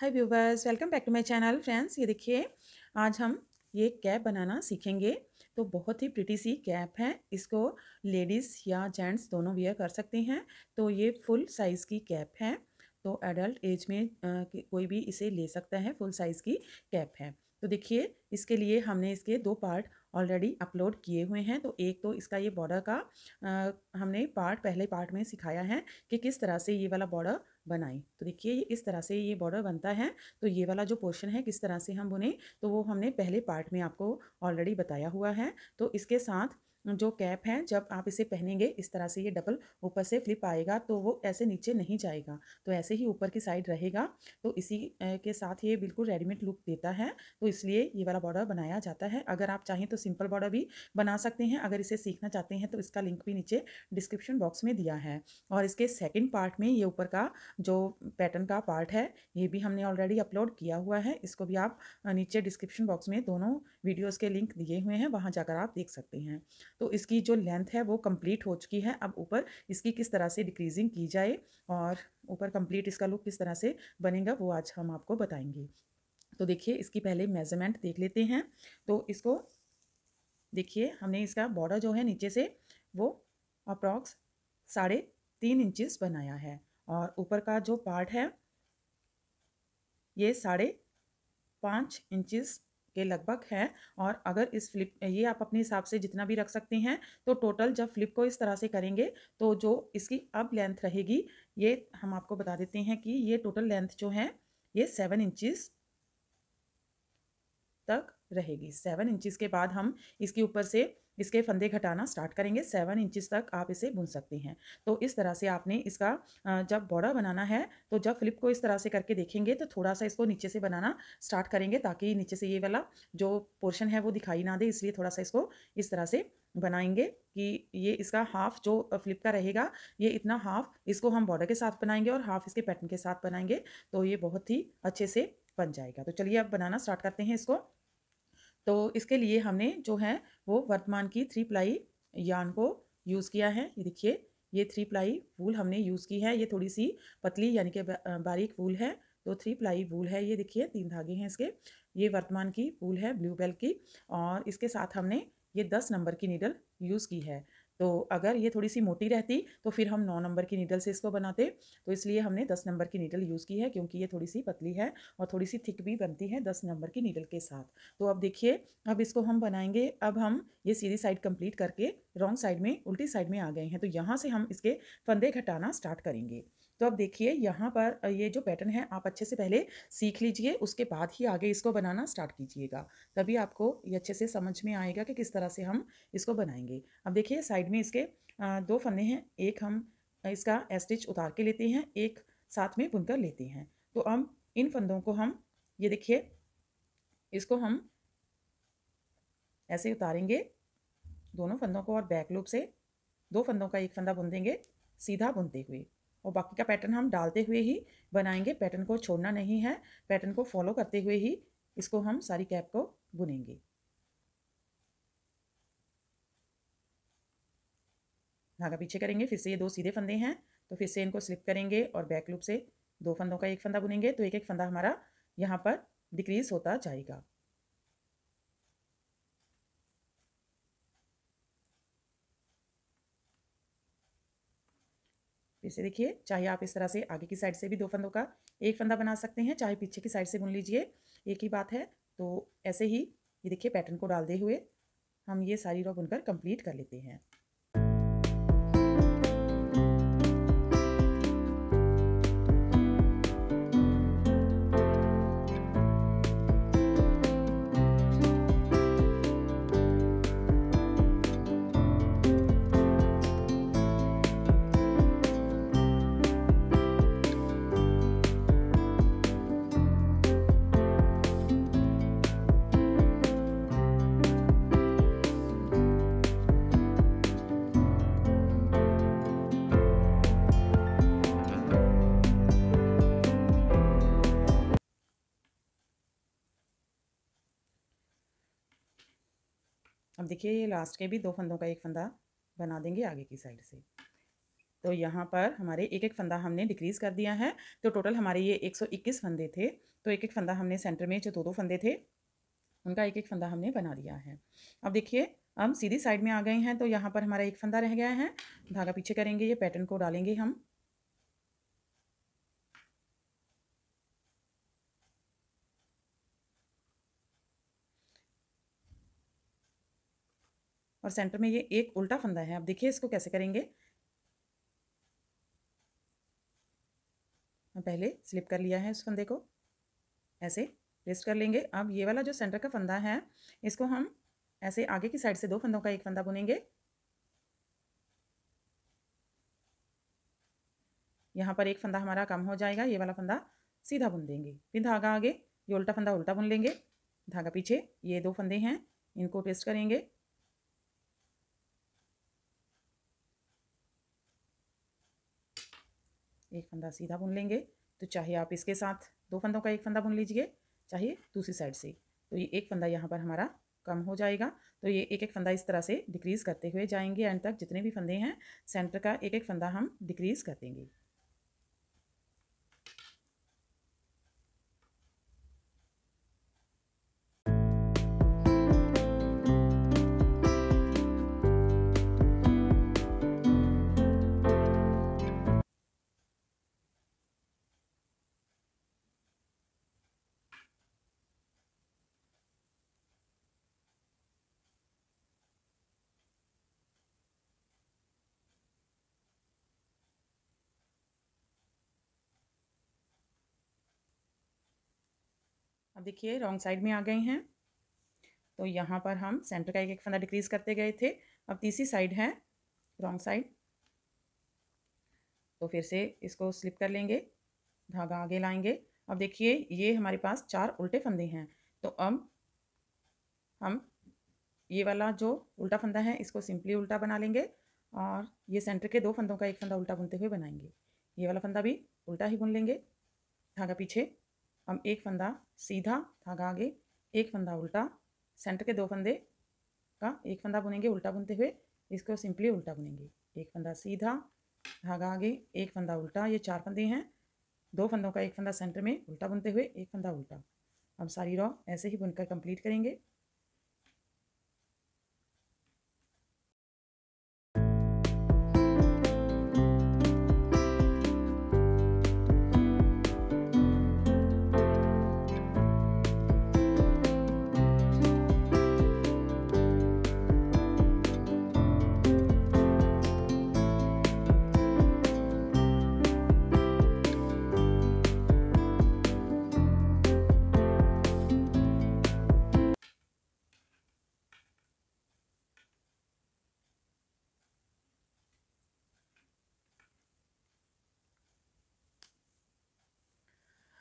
Hi viewers welcome back to my channel friends ये देखिए आज हम ये कैप बनाना सीखेंगे। तो बहुत ही प्रिटी सी कैप है। इसको लेडीज़ या जेंट्स दोनों वियर कर सकते हैं। तो ये फुल साइज़ की कैप है। तो एडल्ट एज में आ, कोई भी इसे ले सकता है फुल साइज़ की कैप है। तो देखिए इसके लिए हमने इसके दो पार्ट ऑलरेडी अपलोड किए हुए हैं। तो एक तो इसका ये बॉर्डर का आ, हमने पार्ट पहले पार्ट में सिखाया है कि किस तरह से ये वाला बॉर्डर बनाई तो देखिए इस तरह से ये बॉर्डर बनता है। तो ये वाला जो पोर्शन है, किस तरह से हम बुने तो वो हमने पहले पार्ट में आपको ऑलरेडी बताया हुआ है। तो इसके साथ जो कैप है, जब आप इसे पहनेंगे, इस तरह से ये डबल ऊपर से फ्लिप आएगा तो वो ऐसे नीचे नहीं जाएगा। तो ऐसे ही ऊपर की साइड रहेगा। तो इसी के साथ ये बिल्कुल रेडीमेड लुक देता है। तो इसलिए ये वाला बॉर्डर बनाया जाता है। अगर आप चाहें तो सिंपल बॉर्डर भी बना सकते हैं। अगर इसे सीखना चाहते हैं तो इसका लिंक भी नीचे डिस्क्रिप्शन बॉक्स में दिया है। और इसके सेकेंड पार्ट में ये ऊपर का जो पैटर्न का पार्ट है, ये भी हमने ऑलरेडी अपलोड किया हुआ है। इसको भी आप नीचे डिस्क्रिप्शन बॉक्स में दोनों वीडियोज़ के लिंक दिए हुए हैं, वहाँ जाकर आप देख सकते हैं। तो इसकी जो लेंथ है, वो कंप्लीट हो चुकी है। अब ऊपर इसकी किस तरह से डिक्रीजिंग की जाए और ऊपर कंप्लीट इसका लुक किस तरह से बनेगा, वो आज हम आपको बताएँगे। तो देखिए, इसकी पहले मेज़रमेंट देख लेते हैं। तो इसको देखिए, हमने इसका बॉर्डर जो है, नीचे से वो अप्रॉक्स साढ़े तीन इंचज़ बनाया है और ऊपर का जो पार्ट है, ये साढ़े पाँच इंचज़ के लगभग है और अगर इस फ्लिप ये आप अपने हिसाब से जितना भी रख सकते हैं तो टोटल जब फ्लिप को इस तरह से करेंगे तो जो इसकी अब लेंथ रहेगी, ये हम आपको बता देते हैं कि ये टोटल लेंथ जो है, ये सेवन इंचज़ तक रहेगी। सेवन इंचज़ के बाद हम इसके ऊपर से इसके फंदे घटाना स्टार्ट करेंगे। सेवन इंचज़ तक आप इसे बुन सकते हैं। तो इस तरह से आपने इसका जब बॉर्डर बनाना है तो जब फ्लिप को इस तरह से करके देखेंगे तो थोड़ा सा इसको नीचे से बनाना स्टार्ट करेंगे, ताकि नीचे से ये वाला जो पोर्शन है वो दिखाई ना दे। इसलिए थोड़ा सा इसको इस तरह से बनाएँगे कि ये इसका हाफ़ जो फ्लिप का रहेगा, ये इतना हाफ़ इसको हम बॉर्डर के साथ बनाएँगे और हाफ़ इसके पैटर्न के साथ बनाएँगे तो ये बहुत ही अच्छे से बन जाएगा। तो चलिए अब बनाना स्टार्ट करते हैं इसको। तो इसके लिए हमने जो है वो वर्तमान की थ्री प्लाई यान को यूज़ किया है। ये देखिए, ये थ्री प्लाई वूल हमने यूज़ की है। ये थोड़ी सी पतली यानी कि बारीक वूल है। तो थ्री प्लाई वूल है। ये देखिए, तीन धागे हैं इसके। ये वर्तमान की वूल है ब्लू बेल की। और इसके साथ हमने ये दस नंबर की नीडल यूज़ की है। तो अगर ये थोड़ी सी मोटी रहती तो फिर हम नौ नंबर की नीडल से इसको बनाते। तो इसलिए हमने दस नंबर की नीडल यूज़ की है, क्योंकि ये थोड़ी सी पतली है और थोड़ी सी थिक भी बनती है दस नंबर की नीडल के साथ। तो अब देखिए, अब इसको हम बनाएँगे। अब हम ये सीधी साइड कंप्लीट करके रॉन्ग साइड में, उल्टी साइड में आ गए हैं। तो यहाँ से हम इसके फंदे घटाना स्टार्ट करेंगे। तो अब देखिए, यहाँ पर ये जो पैटर्न है, आप अच्छे से पहले सीख लीजिए, उसके बाद ही आगे इसको बनाना स्टार्ट कीजिएगा। तभी आपको ये अच्छे से समझ में आएगा कि किस तरह से हम इसको बनाएँगे। अब देखिए साइड में इसके दो फंदे हैं, एक हम इसका स्टिच उतार के लेते हैं, एक साथ में बुनकर लेते हैं। तो अब इन फंदों को हम, ये देखिए, इसको हम ऐसे उतारेंगे, दोनों फंदों को और बैक लूप से, दो फंदों का एक फंदा बुन देंगे, सीधा बुनते हुए। और बाकी का पैटर्न हम डालते हुए ही बनाएँगे। पैटर्न को छोड़ना नहीं है। पैटर्न को फॉलो करते हुए ही इसको हम सारी कैप को बुनेंगे। धागा पीछे करेंगे, फिर से ये दो सीधे फंदे हैं तो फिर से इनको स्लिप करेंगे और बैक लूप से दो फंदों का एक फंदा बुनेंगे तो एक एक फंदा हमारा यहाँ पर डिक्रीज होता जाएगा। फिर से देखिए, चाहे आप इस तरह से आगे की साइड से भी दो फंदों का एक फंदा बना सकते हैं, चाहे पीछे की साइड से बुन लीजिए, एक ही बात है। तो ऐसे ही ये देखिए पैटर्न को डालते हुए हम ये सारी रॉ बुनकर कंप्लीट कर लेते हैं। देखिए, ये लास्ट के भी दो फंदों का एक फंदा बना देंगे आगे की साइड से। तो यहाँ पर हमारे एक एक फंदा हमने डिक्रीज़ कर दिया है। तो टोटल हमारे ये 121 फंदे थे। तो एक एक फंदा हमने सेंटर में जो दो दो फंदे थे, उनका एक एक फंदा हमने बना दिया है। अब देखिए, हम सीधी साइड में आ गए हैं। तो यहाँ पर हमारा एक फंदा रह गया है। धागा पीछे करेंगे, ये पैटर्न को डालेंगे हम। और सेंटर में ये एक उल्टा फंदा है। आप देखिए इसको कैसे करेंगे। पहले स्लिप कर लिया है उस फंदे को। ऐसे पेस्ट कर लेंगे। अब ये वाला जो सेंटर का फंदा है, इसको हम ऐसे आगे की साइड से दो फंदों का एक फंदा बुनेंगे। यहाँ पर एक फंदा हमारा कम हो जाएगा, ये वाला फंदा सीधा बुन देंगे। फिर धागा आगे, ये उल्टा फंदा उल्टा बुन लेंगे। धागा पीछे, ये दो फंदे हैं, इनको पेस्ट करेंगे। एक फंदा सीधा बुन लेंगे तो चाहे आप इसके साथ दो फंदों का एक फंदा बुन लीजिए, चाहे दूसरी साइड से। तो ये एक फंदा यहाँ पर हमारा कम हो जाएगा। तो ये एक एक फंदा इस तरह से डिक्रीज़ करते हुए जाएँगे, एंड तक जितने भी फंदे हैं, सेंटर का एक एक फंदा हम डिक्रीज़ कर देंगे। अब देखिए रॉन्ग साइड में आ गए हैं। तो यहाँ पर हम सेंटर का एक एक फंदा डिक्रीज़ करते गए थे। अब तीसरी साइड है रॉन्ग साइड तो फिर से इसको स्लिप कर लेंगे, धागा आगे लाएँगे। अब देखिए, ये हमारे पास चार उल्टे फंदे हैं। तो अब हम ये वाला जो उल्टा फंदा है, इसको सिंपली उल्टा बना लेंगे और ये सेंटर के दो फंदों का एक फंदा उल्टा बुनते हुए बनाएँगे। ये वाला फंदा भी उल्टा ही बुन लेंगे, धागा पीछे। हम एक फंदा सीधा धागा आगे, एक फंदा उल्टा सेंटर के दो फंदे का एक फंदा बुनेंगे, उल्टा बुनते हुए इसको सिंपली उल्टा बुनेंगे। एक फंदा सीधा धागा आगे, एक फंदा उल्टा, ये चार फंदे हैं। दो फंदों का एक फंदा सेंटर में उल्टा बुनते हुए एक फंदा उल्टा। हम सारी रॉ ऐसे ही बुनकर कंप्लीट करेंगे।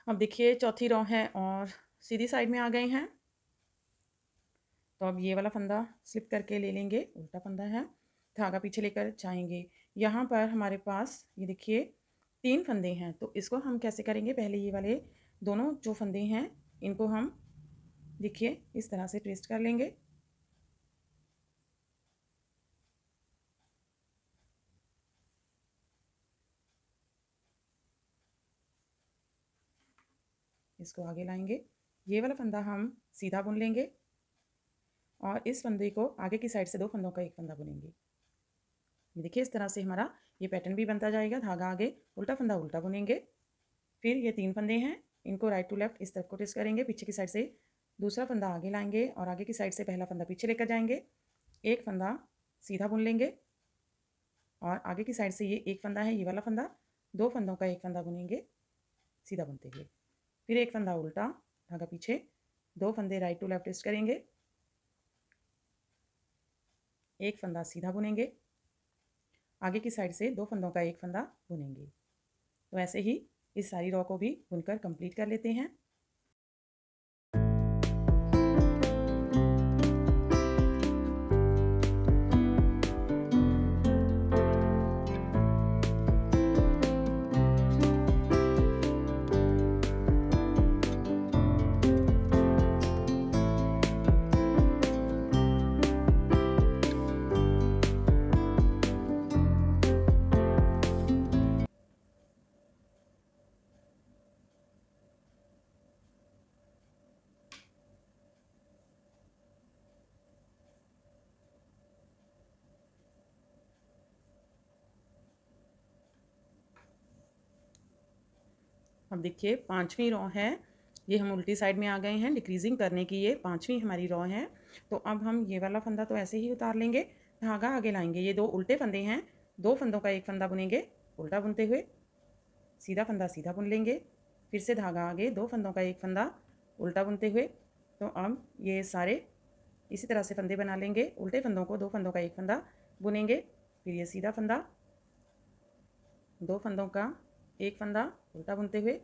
अब देखिए, चौथी रो है और सीधी साइड में आ गए हैं। तो अब ये वाला फंदा स्लिप करके ले लेंगे, उल्टा फंदा है। धागा पीछे लेकर जाएँगे। यहाँ पर हमारे पास, ये देखिए, तीन फंदे हैं। तो इसको हम कैसे करेंगे? पहले ये वाले दोनों जो फंदे हैं, इनको हम देखिए, इस तरह से ट्विस्ट कर लेंगे। इसको आगे लाएँगे। ये वाला फंदा हम सीधा बुन लेंगे और इस फंदे को आगे की साइड से दो फंदों का एक फंदा बुनेंगे। देखिए, इस तरह से हमारा ये पैटर्न भी बनता जाएगा, धागा आगे, उल्टा फंदा उल्टा बुनेंगे। फिर ये तीन फंदे हैं, इनको राइट टू लेफ़्ट इस तरफ़ को टेस्ट करेंगे, पीछे की साइड से दूसरा फंदा आगे लाएँगे और आगे की साइड से पहला फंदा पीछे लेकर जाएँगे। एक फंदा सीधा बुन लेंगे और आगे की साइड से ये एक फंदा है, ये वाला फंदा, दो फंदों का एक फंदा बुनेंगे, सीधा बुनते हुए। फिर एक फंदा उल्टा, धागा पीछे, दो फंदे राइट टू लेफ़्ट टेस्ट करेंगे। एक फंदा सीधा बुनेंगे। आगे की साइड से दो फंदों का एक फंदा बुनेंगे। तो ऐसे ही इस सारी रॉ को भी बुनकर कंप्लीट कर लेते हैं। अब देखिए, पाँचवीं रॉ है। ये हम उल्टी साइड में आ गए हैं डिक्रीजिंग करने की ये पाँचवीं हमारी रॉ है। तो अब हम ये वाला फंदा तो ऐसे ही उतार लेंगे, धागा आगे लाएँगे। ये दो उल्टे फंदे हैं, दो फंदों का एक फंदा बुनेंगे, उल्टा बुनते हुए सीधा फंदा सीधा बुन लेंगे, फिर से धागा आगे, दो फंदों का एक फंदा उल्टा बुनते हुए। तो अब ये सारे इसी तरह से फंदे बना लेंगे, उल्टे फंदों को दो फंदों का एक फंदा बुनेंगे, फिर ये सीधा फंदा, दो फंदों का एक फंदा उल्टा बुनते हुए।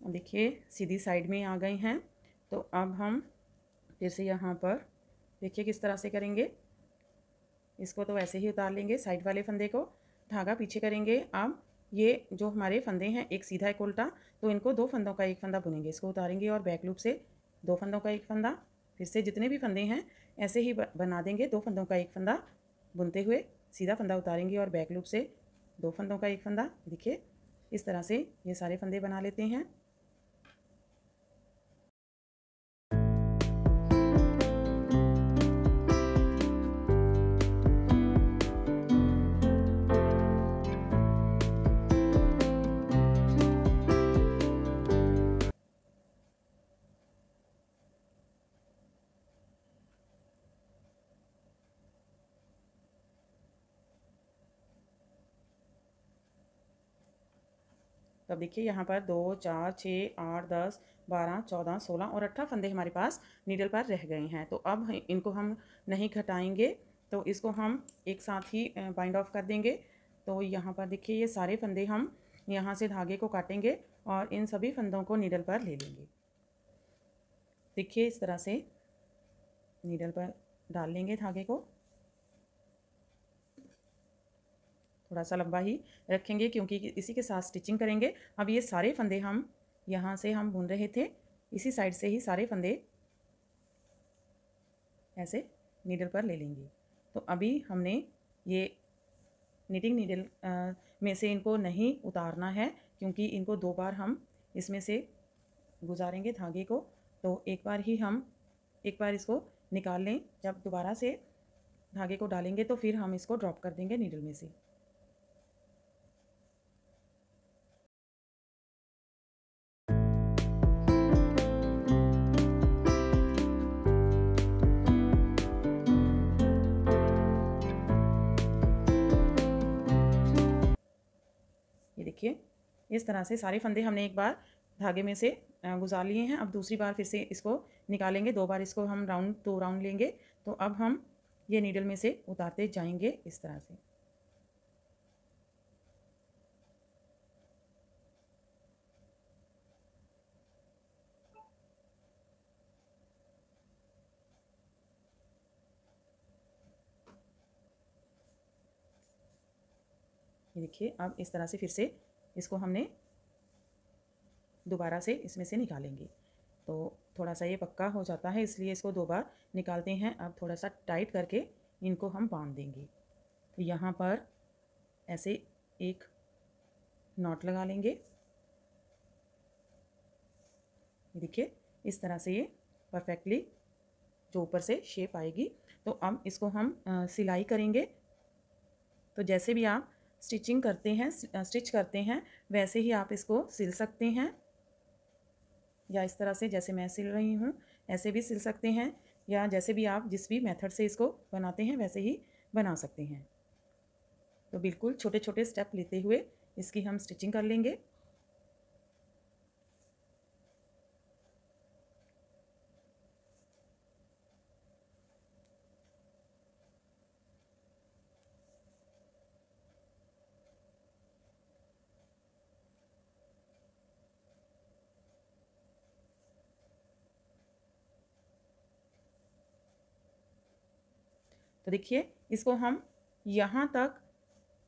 देखिए सीधी साइड में आ गए हैं। तो अब हम फिर से यहाँ पर देखिए किस तरह से करेंगे। इसको तो वैसे ही उतार लेंगे, साइड वाले फंदे को धागा पीछे करेंगे। अब ये जो हमारे फंदे हैं, एक सीधा एक उल्टा तो इनको दो फंदों का एक फंदा बुनेंगे। इसको उतारेंगे और बैक लूप से दो फंदों का एक फंदा, फिर से जितने भी फंदे हैं, ऐसे ही बना देंगे। दो फंदों का एक फंदा बुनते हुए सीधा फंदा उतारेंगे और बैक लूप से दो फंदों का एक फंदा। देखिए, इस तरह से ये सारे फंदे बना लेते हैं। अब देखिए यहाँ पर दो, चार, छः, आठ, दस, बारह, चौदह, सोलह और अट्ठारह फंदे हमारे पास नीडल पर रह गए हैं। तो अब इनको हम नहीं घटाएँगे तो इसको हम एक साथ ही बाइंड ऑफ़ कर देंगे। तो यहाँ पर देखिए ये सारे फंदे हम यहाँ से धागे को काटेंगे और इन सभी फंदों को नीडल पर ले लेंगे। देखिए इस तरह से नीडल पर डाल लेंगे धागे को। थोड़ा सा लंबा ही रखेंगे क्योंकि इसी के साथ स्टिचिंग करेंगे। अब ये सारे फंदे हम यहाँ से हम बुन रहे थे। इसी साइड से ही सारे फंदे ऐसे नीडल पर ले लेंगे। तो अभी हमने ये निटिंग नीडल में से इनको नहीं उतारना है क्योंकि इनको दो बार हम इसमें से गुजारेंगे धागे को। तो एक बार ही हम एक बार इसको निकाल लें। जब दोबारा से धागे को डालेंगे तो फिर हम इसको ड्रॉप कर देंगे नीडल में से। देखिए, इस तरह से सारे फंदे हमने एक बार धागे में से गुजार लिए हैं। अब दूसरी बार फिर से इसको निकालेंगे। दो बार इसको हम राउंड, दो राउंड लेंगे। तो अब हम ये नीडल में से उतारते जाएँगे इस तरह से। देखिए, अब इस तरह से फिर से इसको हमने दोबारा से इसमें से निकालेंगे। तो थोड़ा सा ये पक्का हो जाता है, इसलिए इसको दो बार निकालते हैं। अब थोड़ा सा टाइट करके इनको हम बाँध देंगे। तो यहाँ पर ऐसे एक नॉट लगा लेंगे। देखिए, इस तरह से ये परफेक्टली जो ऊपर से शेप आएगी। तो अब इसको हम सिलाई करेंगे। तो जैसे भी आप स्टिचिंग करते हैं स्टिच करते हैं, वैसे ही आप इसको सिल सकते हैं। या इस तरह से जैसे मैं सिल रही हूँ, ऐसे भी सिल सकते हैं। या जैसे भी आप जिस भी मेथड से इसको बनाते हैं, वैसे ही बना सकते हैं। तो बिल्कुल छोटे छोटे स्टेप लेते हुए इसकी हम स्टिचिंग कर लेंगे। देखिए, इसको हम यहाँ तक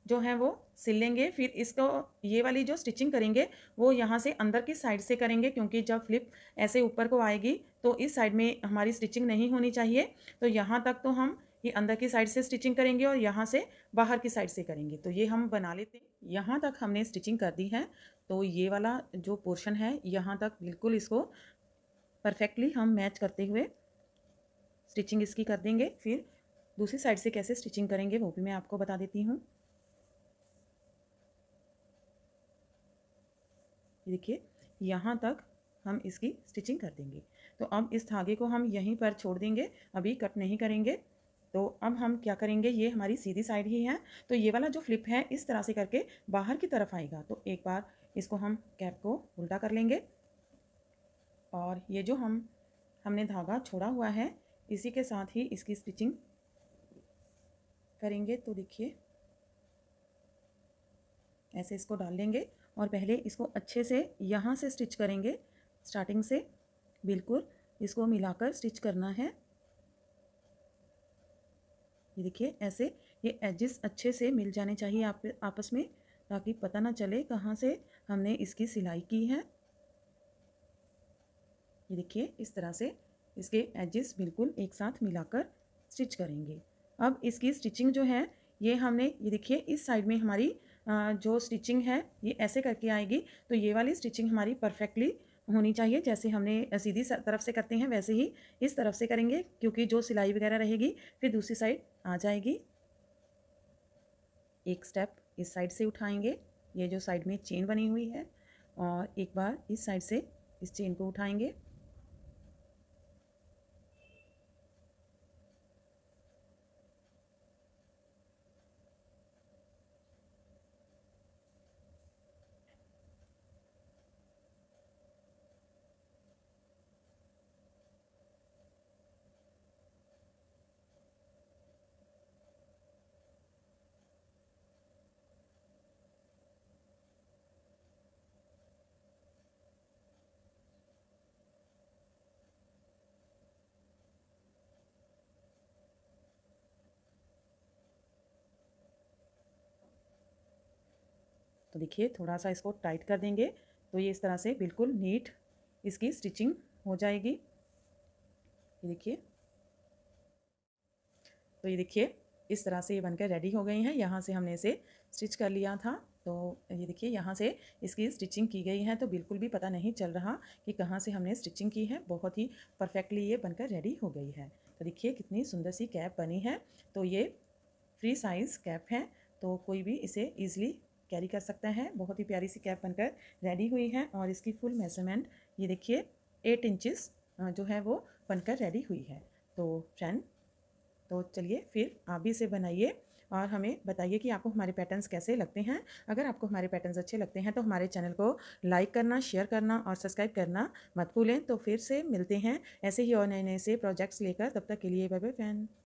जो है वो सिल लेंगे फिर इसको ये वाली जो स्टिचिंग करेंगे, वो यहाँ से अंदर की साइड से करेंगे, क्योंकि जब फ्लिप ऐसे ऊपर को आएगी तो इस साइड में हमारी स्टिचिंग नहीं होनी चाहिए। तो यहाँ तक तो हम ये अंदर की साइड से स्टिचिंग करेंगे और यहाँ से बाहर की साइड से करेंगे। तो ये हम बना लेते हैं। यहाँ तक हमने स्टिचिंग कर दी है। तो ये वाला जो पोर्शन है, यहाँ तक बिल्कुल इसको परफेक्टली हम मैच करते हुए स्टिचिंग इसकी कर देंगे। फिर दूसरी साइड से कैसे स्टिचिंग करेंगे वो भी मैं आपको बता देती हूँ। देखिए, यहाँ तक हम इसकी स्टिचिंग कर देंगे। तो अब इस धागे को हम यहीं पर छोड़ देंगे, अभी कट नहीं करेंगे। तो अब हम क्या करेंगे, ये हमारी सीधी साइड ही है। तो ये वाला जो फ्लिप है, इस तरह से करके बाहर की तरफ़ आएगा। तो एक बार इसको हम कैप को उल्टा कर लेंगे। और ये जो हम, हमने धागा छोड़ा हुआ है, इसी के साथ ही इसकी स्टिचिंग करेंगे तो देखिए, ऐसे इसको डाल लेंगे और पहले इसको अच्छे से यहाँ से स्टिच करेंगे, स्टार्टिंग से बिल्कुल इसको मिलाकर स्टिच करना है। ये देखिए, ऐसे ये एजेस अच्छे से मिल जाने चाहिए आप, आपस में ताकि पता ना चले कहाँ से हमने इसकी सिलाई की है। ये देखिए, इस तरह से इसके एजेस बिल्कुल एक साथ मिलाकर स्टिच करेंगे। अब इसकी स्टिचिंग जो है, ये हमने, ये देखिए, इस साइड में हमारी जो स्टिचिंग है, ये ऐसे करके आएगी। तो ये वाली स्टिचिंग हमारी परफेक्टली होनी चाहिए, जैसे हमने सीधी तरफ़ से करते हैं, वैसे ही इस तरफ़ से करेंगे, क्योंकि जो सिलाई वगैरह रहेगी, फिर दूसरी साइड आ जाएगी। एक स्टेप इस साइड से उठाएँगे। ये जो साइड में चेन बनी हुई है, और एक बार इस साइड से इस चेन को उठाएँगे। तो देखिए थोड़ा सा इसको टाइट कर देंगे। तो ये इस तरह से बिल्कुल नीट इसकी स्टिचिंग हो जाएगी। ये देखिए। तो ये देखिए, इस तरह से ये बनकर रेडी हो गई हैं। यहाँ से हमने इसे स्टिच कर लिया था। तो ये देखिए, यहाँ से इसकी स्टिचिंग की गई है। तो बिल्कुल भी पता नहीं चल रहा कि कहाँ से हमने स्टिचिंग की है। बहुत ही परफेक्टली ये बनकर रेडी हो गई है। तो देखिए, कितनी सुंदर सी कैप बनी है। तो ये फ्री साइज़ कैप है। तो कोई भी इसे ईज़िली कैरी कर सकते हैं। बहुत ही प्यारी सी कैप बनकर रेडी हुई है और इसकी फुल मेज़रमेंट ये देखिए एट इंचज़ जो है वो बनकर रेडी हुई है। तो फ्रेंड तो चलिए फिर आप भी इसे बनाइए और हमें बताइए कि आपको हमारे पैटर्न्स कैसे लगते हैं। अगर आपको हमारे पैटर्न्स अच्छे लगते हैं तो हमारे चैनल को लाइक करना शेयर करना और सब्सक्राइब करना मत भूलें। तो फिर से मिलते हैं ऐसे ही और नए नए से प्रोजेक्ट्स लेकर। तब तक के लिए बाय बाय फ़ैन